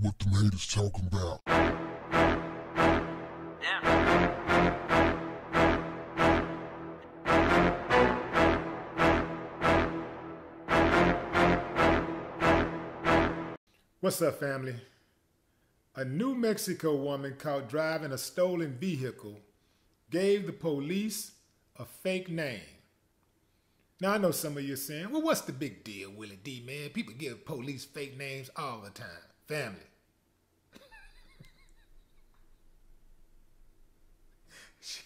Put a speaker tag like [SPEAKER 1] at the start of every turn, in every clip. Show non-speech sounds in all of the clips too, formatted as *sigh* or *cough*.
[SPEAKER 1] what the haters talking about.
[SPEAKER 2] What's up, family? A New Mexico woman caught driving a stolen vehicle gave the police a fake name. Now, I know some of you are saying, well, what's the big deal, Willie D, man? People give police fake names all the time. Family. she,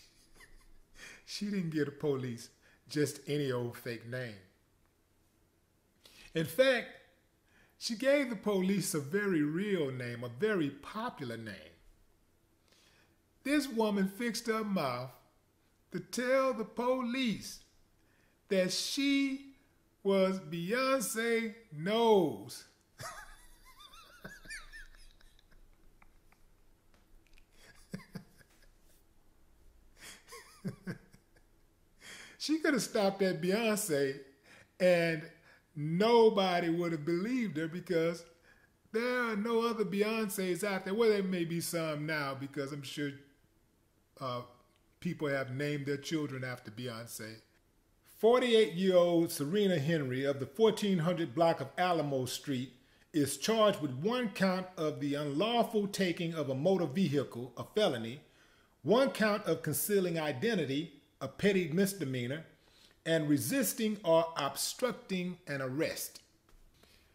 [SPEAKER 2] *laughs* she didn't give the police just any old fake name. In fact, she gave the police a very real name, a very popular name. This woman fixed her mouth to tell the police that she was Beyonce Knowles. *laughs* she could have stopped at Beyonce and nobody would have believed her because there are no other Beyonces out there. Well, there may be some now because I'm sure uh, people have named their children after Beyonce. 48 year old Serena Henry of the 1400 block of Alamo Street is charged with one count of the unlawful taking of a motor vehicle, a felony, one count of concealing identity, a petty misdemeanor, and resisting or obstructing an arrest.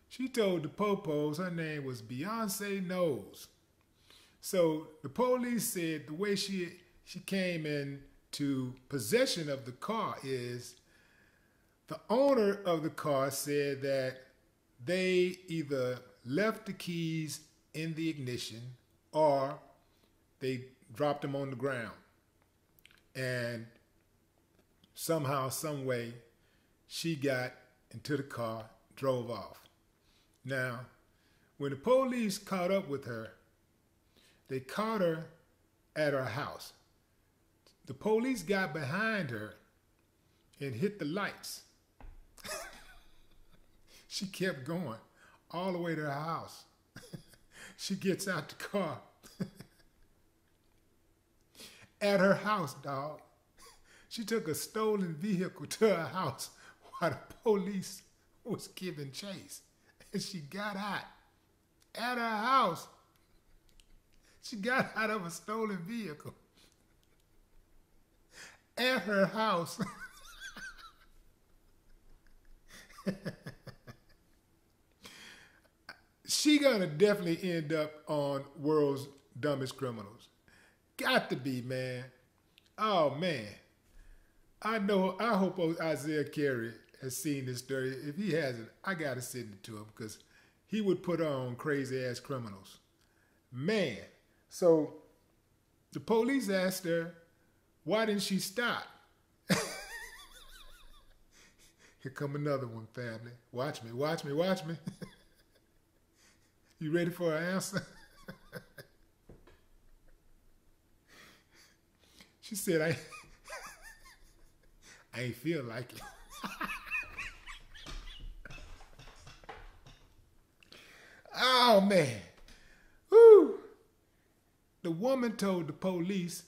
[SPEAKER 2] She told the popos her name was Beyonce Knowles. So the police said the way she she came into possession of the car is the owner of the car said that they either left the keys in the ignition or they dropped him on the ground. And somehow, some way, she got into the car, drove off. Now, when the police caught up with her, they caught her at her house. The police got behind her and hit the lights. *laughs* she kept going all the way to her house. *laughs* she gets out the car. *laughs* at her house, dog. She took a stolen vehicle to her house while the police was giving chase. And she got out at her house. She got out of a stolen vehicle at her house. *laughs* she gonna definitely end up on world's dumbest criminals. Got to be, man. Oh man. I know I hope Isaiah Carey has seen this story. If he hasn't, I gotta send it to him because he would put on crazy ass criminals. Man. So the police asked her, why didn't she stop? *laughs* Here come another one, family. Watch me, watch me, watch me. *laughs* you ready for an answer? She said, I, *laughs* I ain't feel like it. *laughs* oh, man. Woo. The woman told the police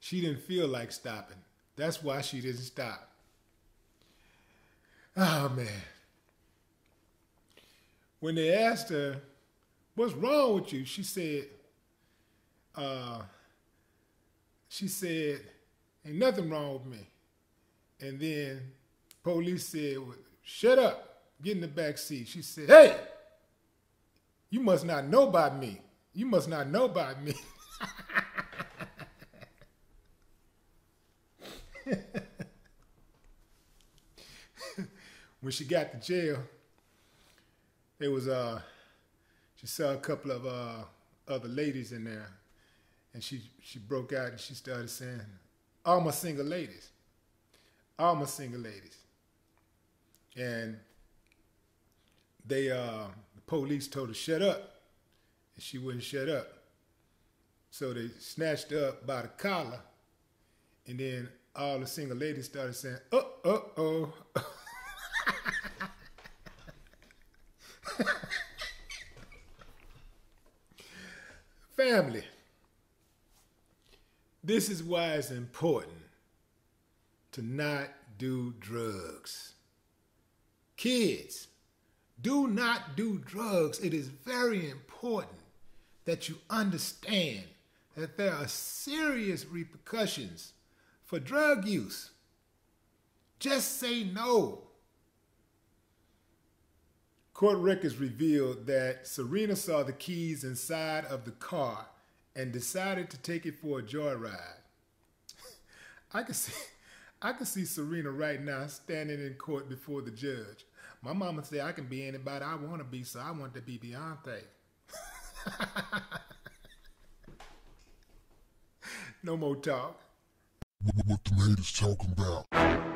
[SPEAKER 2] she didn't feel like stopping. That's why she didn't stop. Oh, man. When they asked her, What's wrong with you? She said, uh, She said, Ain't nothing wrong with me. And then police said, well, Shut up. Get in the back seat. She said, Hey, you must not know about me. You must not know about me. when she got to jail, it was uh she saw a couple of uh other ladies in there and she she broke out and she started saying, All my single ladies. All my single ladies. And they uh the police told her shut up. And she wouldn't shut up. So they snatched her up by the collar and then all the single ladies started saying, "Oh, oh, oh." Family, this is why it's important to not do drugs. Kids, do not do drugs. It is very important that you understand that there are serious repercussions for drug use. Just say no. Court records revealed that Serena saw the keys inside of the car and decided to take it for a joyride. *laughs* I can see I can see Serena right now standing in court before the judge. My mama said I can be anybody I want to be, so I want to be Beyonce. *laughs* no more talk.
[SPEAKER 1] What, the talking about?